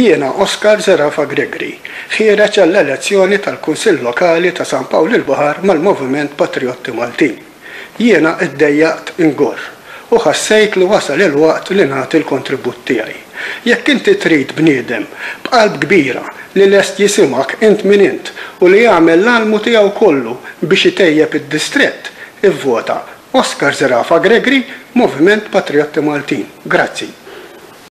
Jiena, Oscar Zerafa Gregory, ħiereġ għall-elezzjoni tal-Kunsill Lokali ta' San Pawl il-Baħar mal-Moviment Patrijotti Maltin. Jiena ddejjaqt ingorr u ħassejt li wasal il-waqt li nagħti l-kontribut tiegħi. Jekk inti trid bniedem b'qalb kbira li lest jisimgħek int min int u li jagħmel l-almu tiegħu kollu biex itejjeb id-distrett, ivvota Oscar Zerafa Gregory, Moviment Patrijotti Maltin. Grazzi.